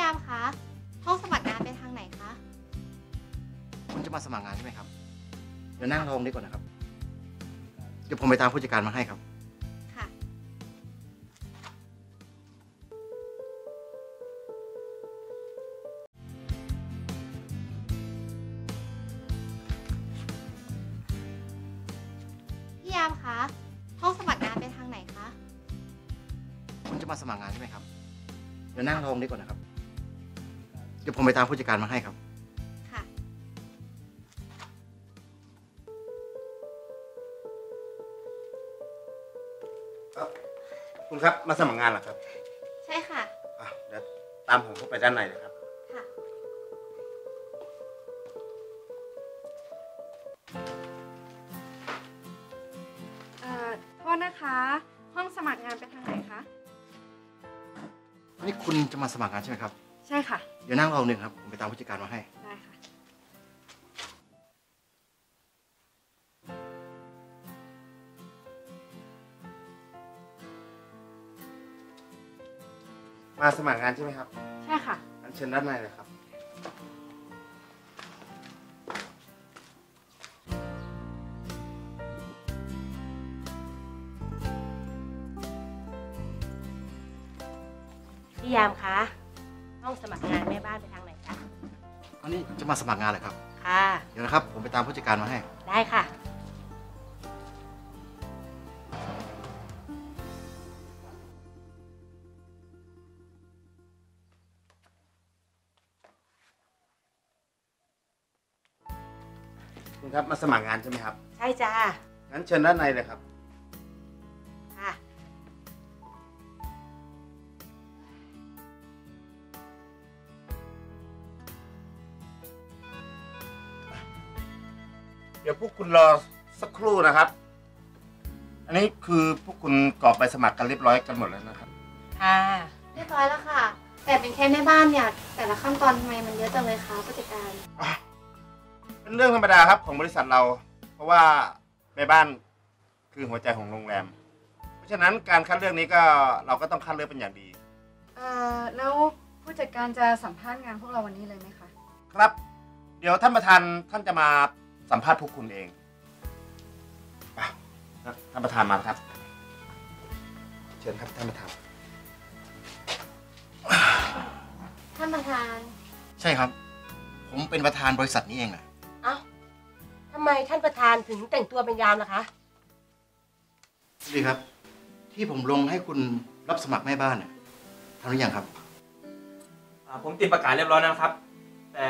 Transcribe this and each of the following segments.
ยามคะห้องสมัครงานไปทางไหนคะ คุณจะมาสมัครงานใช่ไหมครับ เดี๋ยวนั่งรอตรงนี้ก่อนนะครับ เดี๋ยวผมไปตามผู้จัดการมาให้ครับ ค่ะ พี่ยามคะห้องสมัครงานไปทางไหนคะ คุณจะมาสมัครงานใช่ไหมครับ เดี๋ยวนั่งรอตรงนี้ก่อนนะครับ เดี๋ยวผมไปตามผู้จัดการมาให้ครับ ค่ะ คุณครับมาสมัครงานเหรอครับใช่ค่ะ อะเดี๋ยวตามผมเข้าไปด้านในเลยครับ ค่ะ เอ่อ โทษนะคะ ห้องสมัครงานไปทางไหนคะ นี่คุณจะมาสมัครงานใช่ไหมครับ ใช่ค่ะเดี๋ยวนั่งรอตรงนี้ครับ ผมไปตามผู้จัดการมาให้ ได้ค่ะ มาสมัครงานใช่ไหมครับ ใช่ค่ะ อันเชิญด้านในเลยครับ พี่ยามคะห้ องสมัครงานแม่บ้านไปทางไหนจ๊ะอันนี้จะมาสมัครงานเหรอครับ ค่ะ เดี๋ยวนะครับ ผมไปตามผู้จัดการมาให้ ได้ค่ะ คุณครับมาสมัครงานใช่ไหมครับ ใช่จ้า งั้นเชิญด้านในเลยครับ เดี๋ยวพวกคุณรอสักครู่นะครับ อันนี้คือพวกคุณกรอกใบสมัครกันเรียบร้อยกันหมดแล้วนะครับ ค่ะ เรียบร้อยแล้วค่ะ แต่เป็นแค่แม่บ้านเนี่ย แต่ละขั้นตอนทำไมมันเยอะจังเลยคะผู้จัดการเป็นเรื่องธรรมดาครับของบริษัทเรา เพราะว่าแม่บ้านคือหัวใจของโรงแรม เพราะฉะนั้นการคัดเลือกนี้ก็เราก็ต้องคัดเลือกเป็นอย่างดี เอ่อแล้วผู้จัดการจะสัมภาษณ์งานพวกเราวันนี้เลยไหมคะ ครับ เดี๋ยวท่านประธานท่านจะมา สัมภาษณ์พวกคุณเองอะท่านประธานมาครับ เชิญครับท่านประธาน ท่านประธาน ใช่ครับ ผมเป็นประธานบริษัทนี้เองนะเอ้าทำไมท่านประธานถึงแต่งตัวเป็นยามล่ะคะ ดีครับ ที่ผมลงให้คุณรับสมัครแม่บ้านน่ะทำหรือยังครับ อ่าผมติดประกาศเรียบร้อยแล้วนะครับ แต่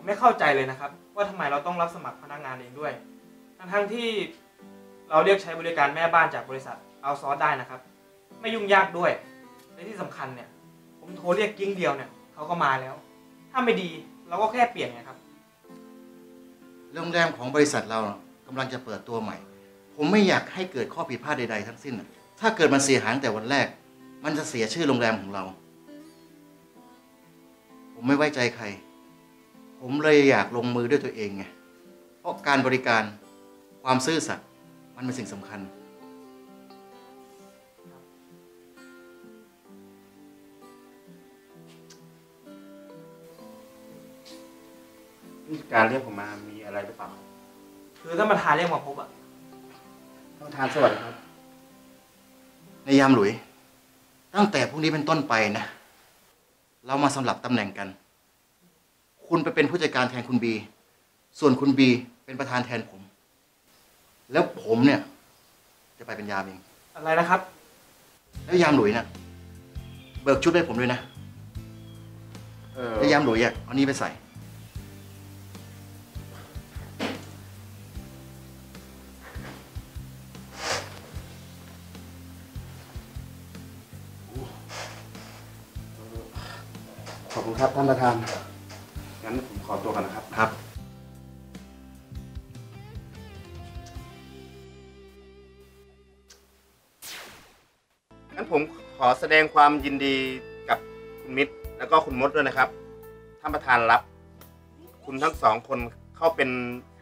ผมไม่เข้าใจเลยนะครับ ว่าทำไมเราต้องรับสมัครพนักงานเองด้วย ทั้งๆที่เราเรียกใช้บริการแม่บ้านจากบริษัทเอาซอร์ได้นะครับ ไม่ยุ่งยากด้วยและที่สำคัญเนี่ย ผมโทรเรียกกิ้งเดียวเนี่ยเขาก็มาแล้ว ถ้าไม่ดีเราก็แค่เปลี่ยนไงครับโรงแรมของบริษัทเรากำลังจะเปิดตัวใหม่ ผมไม่อยากให้เกิดข้อผิดพลาดใด ๆ ทั้งสิ้น ถ้าเกิดมันเสียหายแต่วันแรก มันจะเสียชื่อโรงแรมของเรา ผมไม่ไว้ใจใคร ผมเลยอยากลงมือด้วยตัวเองไง เพราะการบริการความซื่อสัตย์มันเป็นสิ่งสำคัญ ผู้จัดการเรียกผมมามีอะไรหรือเปล่าคือท่านประธานเรียกมาพบอะท่านประธานสวัสดีครับ ในยามหลุย ตั้งแต่พรุ่งนี้เป็นต้นไปนะ เรามาสำหรับตำแหน่งกัน คุณไปเป็นผู้จัดการแทนคุณบี ส่วนคุณบีเป็นประธานแทนผม แล้วผมเนี่ย จะไปเป็นยามเอง อะไรนะครับ แล้วยามหลุยนะ่ะเบิกชุดให้ผมด้วยนะเออแล้วยามหลุยอะเอานี้ไปใส่ ขอบคุณครับท่านประธาน งั้นผมขอตัวกันนะครับ ครับงั้นผมขอแสดงความยินดีกับคุณมิตรแล้วก็คุณมดด้วยนะครับท่านประธานรับ คุณทั้งสองคนเข้าเป็น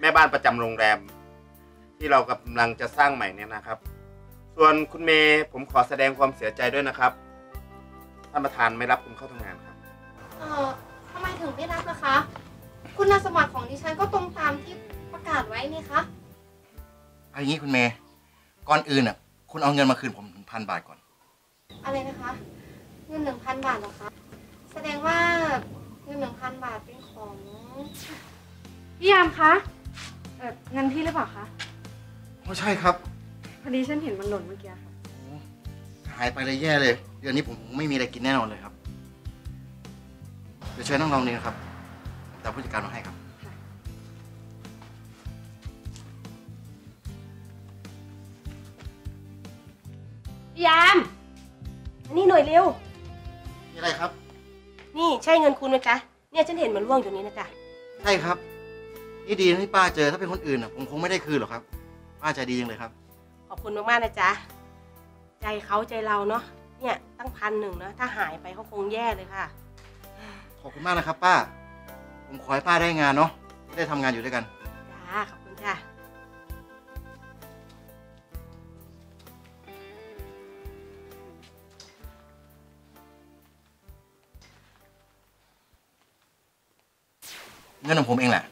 แม่บ้านประจำโรงแรม ที่เรากำลังจะสร้างใหม่เนี่ยนะครับ ส่วนคุณเมย์ผมขอแสดงความเสียใจด้วยนะครับ ท่านประธานไม่รับคุณเข้าทำงานครับอเอ่อทำไม ถึงไม่รับล่ะคะ คุณสมบัติของดิฉันก็ตรงตามที่ประกาศไว้นี่คะเอาอย่างนี้คุณเมย์ก่อนอื่นอะ คุณเอาเงินมาคืนผมถึงพันบาทก่อน อะไรนะคะ เงินหนึ่งพันบาทเหรอคะ แสดงว่าเงินหนึ่งพันบาทเป็นของพี่ยามคะเออเงินพี่หรือเปล่าคะโอ้ใช่ครับ พอดีฉันเห็นมันหล่นเมื่อกี้ค่ะโอ้หายไปเลยแย่เลย เดือนนี้ผมไม่มีอะไรกินแน่นอนเลยครับ เดี๋ยวเชิญนั่งลองนี้นะครับแต่ผู้จัดการมาให้ครับ พี่ยามอันนี้หน่อยเร็ว มีอะไรครับ นี่ใช่เงินคุณไหมจ๊ะ เนี่ยฉันเห็นมันร่วงอยู่นี้นะจ๊ะ ใช่ครับ นี่ดีนะที่ป้าเจอ ถ้าเป็นคนอื่นอะผมคงไม่ได้คืนหรอกครับ ป้าใจดีจังเลยครับ ขอบคุณมากๆนะจ๊ะ ใจเขาใจเราเนาะ เนี่ยตั้งพันหนึ่งนะถ้าหายไปเขาคงแย่เลยค่ะข อบคุณมากนะครับป้า ผมขอให้ป้าได้งานเนาะได้ทำงานอยู่ด้วยกัน จ้าขอบคุณค่ะ เงินของผมเองแหละ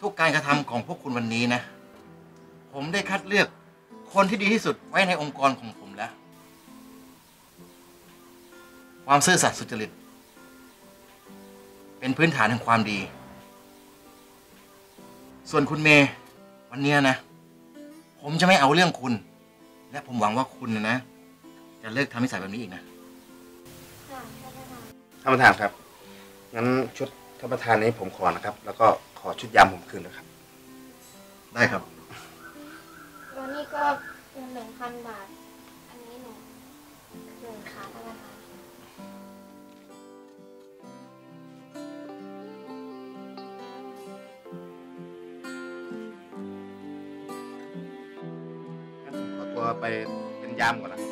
ทุกการกระทำของพวกคุณวันนี้นะ ผมได้คัดเลือกคนที่ดีที่สุดไว้ในองค์กรของผมแล้ว ความซื่อสัตย์สุจริต เป็นพื้นฐานแห่งความดี ส่วนคุณเมย์วันเนี้ยนะ ผมจะไม่เอาเรื่องคุณ และผมหวังว่าคุณนะนะจะเลิกทำนิสัยแบบนี้อีกนะค่ะท่านประธานท่านประธานครับ งั้นชุดท่านประธานนี้ผมขอนะครับ แล้วก็ขอชุดยำผมคืนนะครับ ได้ครับ แล้วนี่ก็เงินหนึ่งพันบาท อันนี้หนูคืนค่ะท่านประธาน ไปเป็นยามก่อนนะ